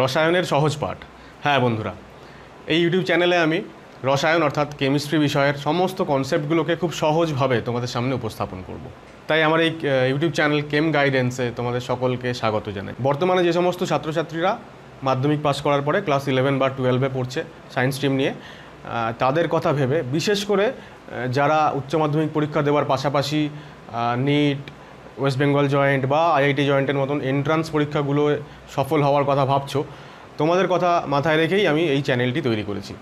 রসায়নের সহজ পাঠ। হ্যাঁ বন্ধুরা, এই ইউটিউব চ্যানেলে আমি রসায়ন অর্থাৎ কেমিস্ট্রি বিষয়ের সমস্ত কনসেপ্টগুলোকে খুব সহজভাবে তোমাদের সামনে উপস্থাপন করব। তাই আমার এই ইউটিউব চ্যানেল কেম গাইডেন্সে তোমাদের সকলকে স্বাগত জানাই। বর্তমানে যে সমস্ত ছাত্রছাত্রীরা মাধ্যমিক পাস করার পরে ক্লাস ইলেভেন বা টুয়েলভে পড়ছে সায়েন্স স্ট্রিম নিয়ে তাদের কথা ভেবে বিশেষ করে যারা উচ্চ মাধ্যমিক পরীক্ষা দেওয়ার পাশাপাশি নিট ওয়েস্ট বেঙ্গল জয়েন্ট বা আইআইটি জয়েন্টের মতন এন্ট্রান্স পরীক্ষাগুলো সফল হওয়ার কথা ভাবছ, তোমাদের কথা মাথায় রেখেই আমি এই চ্যানেলটি তৈরি করেছি।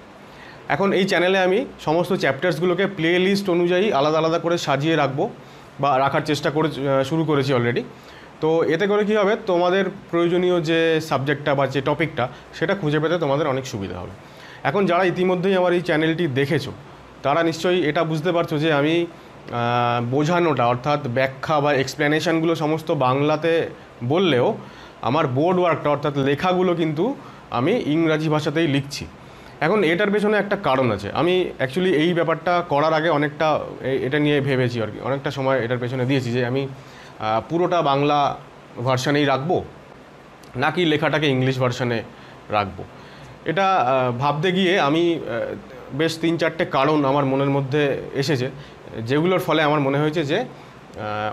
এখন এই চ্যানেলে আমি সমস্ত চ্যাপ্টার্সগুলোকে প্লে লিস্ট অনুযায়ী আলাদা আলাদা করে সাজিয়ে রাখব বা রাখার চেষ্টা করে শুরু করেছি অলরেডি তো এতে করে কী হবে, তোমাদের প্রয়োজনীয় যে সাবজেক্টটা বা যে টপিকটা সেটা খুঁজে পেতে তোমাদের অনেক সুবিধা হবে। এখন যারা ইতিমধ্যেই আমার এই চ্যানেলটি দেখেছ, তারা নিশ্চয়ই এটা বুঝতে পারছ যে আমি বোঝানোটা, অর্থাৎ ব্যাখ্যা বা এক্সপ্লেনেশনগুলো সমস্ত বাংলাতে বললেও আমার বোর্ড ওয়ার্কটা অর্থাৎ লেখাগুলো কিন্তু আমি ইংরাজি ভাষাতেই লিখছি। এখন এটার পেছনে একটা কারণ আছে। আমি অ্যাকচুয়ালি এই ব্যাপারটা করার আগে অনেকটা এটা নিয়ে ভেবেছি আর কি। অনেকটা সময় এটার পেছনে দিয়েছি যে আমি পুরোটা বাংলা ভার্সানেই রাখব, নাকি লেখাটাকে ইংলিশ ভার্সানে রাখব। এটা ভাবতে গিয়ে আমি বেশ তিন চারটে কারণ আমার মনের মধ্যে এসেছে। যেগুলোর ফলে আমার মনে হয়েছে যে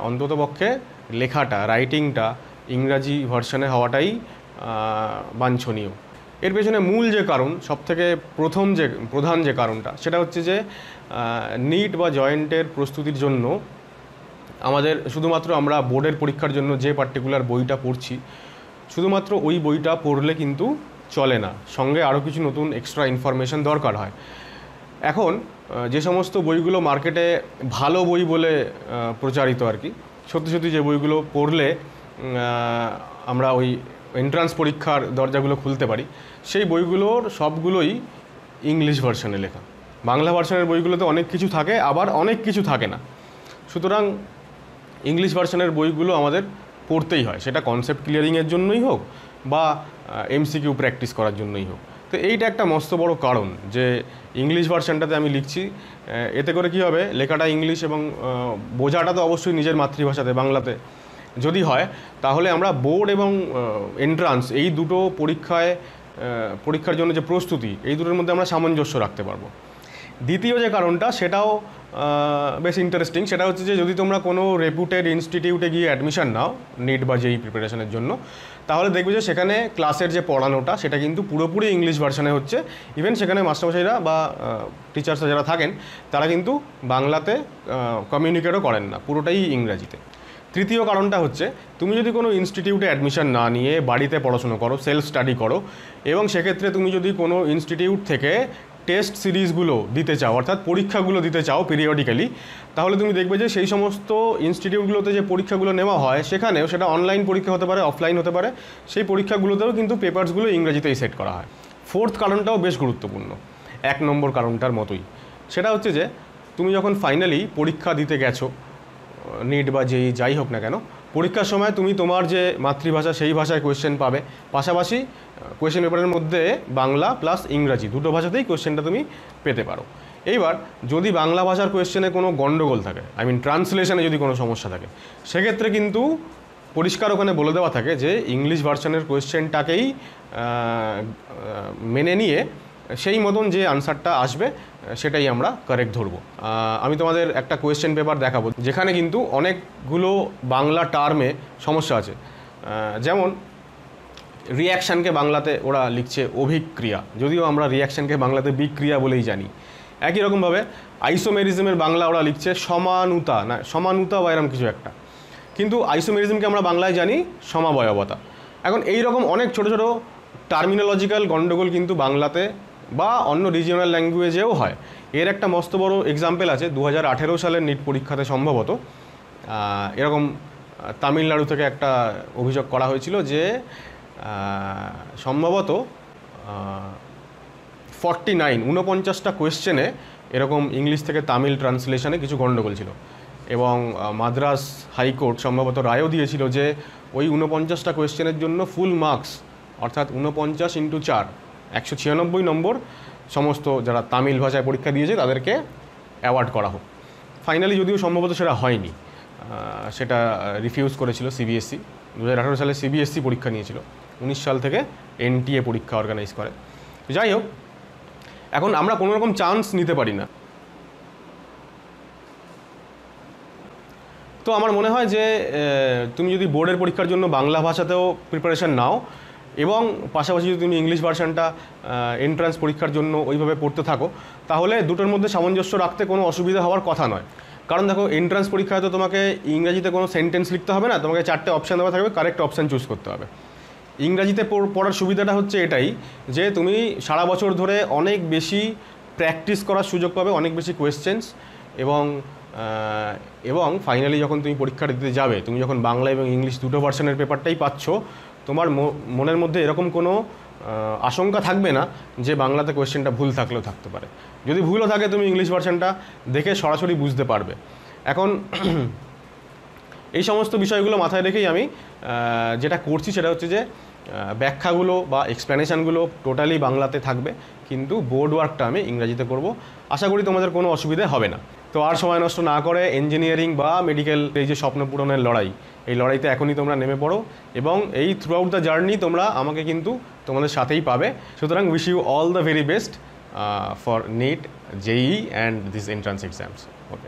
অন্ততপক্ষে লেখাটা রাইটিংটা ইংরাজি ভার্সানে হওয়াটাই বাঞ্ছনীয়। এর পেছনে মূল যে কারণ, সবথেকে প্রথম যে, প্রধান যে কারণটা, সেটা হচ্ছে যে নিট বা জয়েন্টের প্রস্তুতির জন্য আমাদের শুধুমাত্র আমরা বোর্ডের পরীক্ষার জন্য যে পার্টিকুলার বইটা পড়ছি, শুধুমাত্র ওই বইটা পড়লে কিন্তু চলে না। সঙ্গে আরও কিছু নতুন এক্সট্রা ইনফরমেশন দরকার হয়। এখন যে সমস্ত বইগুলো মার্কেটে ভালো বই বলে প্রচারিত আর কি, সত্যি সত্যি যে বইগুলো পড়লে আমরা ওই এন্ট্রান্স পরীক্ষার দরজাগুলো খুলতে পারি, সেই বইগুলোর সবগুলোই ইংলিশ ভার্সনে লেখা। বাংলা ভার্সনের বইগুলোতে অনেক কিছু থাকে, আবার অনেক কিছু থাকে না। সুতরাং ইংলিশ ভার্সনের বইগুলো আমাদের পড়তেই হয়, সেটা কনসেপ্ট ক্লিয়ারিংয়ের জন্যই হোক বা এমসিকিউ প্র্যাকটিস করার জন্যই হোক। তো এইটা একটা মস্ত বড় কারণ যে ইংলিশ ভার্সানটাতে আমি লিখছি এতে করে কি হবে? লেখাটা ইংলিশ এবং বোঝাটা তো অবশ্যই নিজের মাতৃভাষাতে, বাংলাতে। যদি হয়, তাহলে আমরা বোর্ড এবং এন্ট্রান্স এই দুটো পরীক্ষায় পরীক্ষার জন্য যে প্রস্তুতি, এই দুটোর মধ্যে আমরা সামঞ্জস্য রাখতে পারব। দ্বিতীয় যে কারণটা, সেটাও বেশ ইন্টারেস্টিং সেটা হচ্ছে যে যদি তোমরা কোনো রেপুটেড ইনস্টিটিউটে গিয়ে অ্যাডমিশন নাও নিট বা যেই প্রিপারেশনের জন্য, তাহলে দেখবে যে সেখানে ক্লাসের যে পড়ানোটা, সেটা কিন্তু পুরোপুরি ইংলিশ ভার্সনে হচ্ছে। ইভেন সেখানে মাস্টারমশাইরা বা টিচার্সরা যারা থাকেন, তারা কিন্তু বাংলাতে কমিউনিকেটও করেন না, পুরোটাই ইংরাজিতে। তৃতীয় কারণটা হচ্ছে, তুমি যদি কোনো ইনস্টিটিউটে অ্যাডমিশন না নিয়ে বাড়িতে পড়াশুনো করো সেলফ স্টাডি করো, এবং সেক্ষেত্রে তুমি যদি কোনো ইনস্টিটিউট থেকে টেস্ট সিরিজগুলো দিতে চাও, অর্থাৎ পরীক্ষাগুলো দিতে চাও পিরিয়ডিক্যালি তাহলে তুমি দেখবে যে সেই সমস্ত ইনস্টিটিউটগুলোতে যে পরীক্ষাগুলো নেওয়া হয়, সেখানেও সেটা অনলাইন পরীক্ষা হতে পারে অফলাইন হতে পারে, সেই পরীক্ষাগুলোতেও কিন্তু পেপারসগুলো ইংরেজিতেই সেট করা হয়। ফোর্থ কারণটাও বেশ গুরুত্বপূর্ণ, এক নম্বর কারণটার মতোই। সেটা হচ্ছে যে, তুমি যখন ফাইনালি পরীক্ষা দিতে গেছো নিট বা যেই যাই হোক না কেন পরীক্ষার সময় তুমি তোমার যে মাতৃভাষা, সেই ভাষায় কোয়েশ্চেন পাবে। পাশাপাশি কোয়েশ্চেন পেপারের মধ্যে বাংলা প্লাস ইংরাজি, দুটো ভাষাতেই কোয়েশ্চেনটা তুমি পেতে পারো। এইবার, যদি বাংলা ভাষার কোয়েশ্চেনে কোনো গণ্ডগোল থাকে আই মিন ট্রান্সলেশনে যদি কোনো সমস্যা থাকে, সেক্ষেত্রে কিন্তু পরিষ্কার ওখানে বলে দেওয়া থাকে যে ইংলিশ ভার্সনের কোয়েশ্চেনটাকেই মেনে নিয়ে সেই মতন যে আনসারটা আসবে, সেটাই আমরা কারেক্ট ধরবো। আমি তোমাদের একটা কোয়েশ্চেন পেপার দেখাবো, যেখানে কিন্তু অনেকগুলো বাংলা টার্মে সমস্যা আছে। যেমন রিয়াকশানকে বাংলাতে ওরা লিখছে অভিক্রিয়া। যদিও আমরা রিয়াকশানকে বাংলাতে বিক্রিয়া বলেই জানি। একই রকমভাবে আইসোমেরিজমের বাংলা ওরা লিখছে সমানুতা, না, সমানুতা বা এরকম কিছু একটা। কিন্তু আইসোমেরিজমকে আমরা বাংলায় জানি সমাবয়বতা। এখন এই রকম অনেক ছোট ছোট টার্মিনোলজিক্যাল গণ্ডগোল কিন্তু বাংলাতে বা অন্য রিজিওনাল ল্যাঙ্গুয়েজেও হয়। এর একটা মস্ত বড় এক্সাম্পল আছে দু হাজার আঠেরো সালের নিট পরীক্ষাতে সম্ভবত। এরকম তামিলনাড়ু থেকে একটা অভিযোগ করা হয়েছিল যে সম্ভবত ফর্টি নাইন ঊনপঞ্চাশটা কোয়েশ্চেনে এরকম ইংলিশ থেকে তামিল ট্রান্সলেশনে কিছু গণ্ডগোল ছিল। এবং মাদ্রাস হাইকোর্ট সম্ভবত রায়ও দিয়েছিল যে, ওই উনপঞ্চাশটা কোয়েশ্চেনের জন্য ফুল মার্কস অর্থাৎ উনপঞ্চাশ ইন্টু চার একশো ছিয়ানব্বই নম্বর, সমস্ত যারা তামিল ভাষায় পরীক্ষা দিয়েছে তাদেরকে অ্যাওয়ার্ড করা হোক। ফাইনালি যদিও সম্ভবত সেটা হয়নি সেটা রিফিউজ করেছিল সিবিএসসি দু হাজার আঠারো সালে সিবিএসসি পরীক্ষা নিয়েছিল, উনিশ সাল থেকে এনটিএ পরীক্ষা অর্গানাইজ করে। যাই হোক, এখন আমরা কোনো রকম চান্স নিতে পারি না। তো আমার মনে হয় যে তুমি যদি বোর্ডের পরীক্ষার জন্য বাংলা ভাষাতেও প্রিপারেশন নাও এবং পাশাপাশি যদি তুমি ইংলিশ ভার্সানটা এন্ট্রান্স পরীক্ষার জন্য ওইভাবে পড়তে থাকো, তাহলে দুটোর মধ্যে সামঞ্জস্য রাখতে কোনো অসুবিধা হওয়ার কথা নয়। কারণ দেখো এন্ট্রান্স পরীক্ষায় তো তোমাকে ইংরাজিতে কোনো সেন্টেন্স লিখতে হবে না, তোমাকে চারটে অপশান দেওয়া থাকবে কারেক্ট অপশান চুজ করতে হবে। ইংরাজিতে পড়ার সুবিধাটা হচ্ছে এটাই, যে তুমি সারা বছর ধরে অনেক বেশি প্র্যাকটিস করার সুযোগ পাবে, অনেক বেশি কোয়েশ্চেন্স এবং এবং ফাইনালি যখন তুমি পরীক্ষা দিতে যাবে, তুমি যখন বাংলা এবং ইংলিশ দুটো ভার্সনের পেপারটাই পাচ্ছ তোমার মনের মধ্যে এরকম কোনো আশঙ্কা থাকবে না যে বাংলাতে কোয়েশ্চেনটা ভুল থাকলেও থাকতে পারে। যদি ভুলও থাকে, তুমি ইংলিশ ভার্সনটা দেখে সরাসরি বুঝতে পারবে। এখন, এই সমস্ত বিষয়গুলো মাথায় রেখেই আমি যেটা করছি সেটা হচ্ছে যে ব্যাখ্যাগুলো বা এক্সপ্লেনেশানগুলো টোটালি বাংলাতে থাকবে। কিন্তু বোর্ড ওয়ার্কটা আমি ইংরাজিতে করব। আশা করি তোমাদের কোনো অসুবিধে হবে না। তো আর সময় নষ্ট না করে ইঞ্জিনিয়ারিং বা মেডিকেল এই যে স্বপ্ন পূরণের লড়াই, এই লড়াইতে এখনই তোমরা নেমে পড়ো এবং এই থ্রু আউট দ্য জার্নি তোমরা আমাকে কিন্তু তোমাদের সাথেই পাবে। সুতরাং wish you all the very best for NEET JEE and this entrance exams okay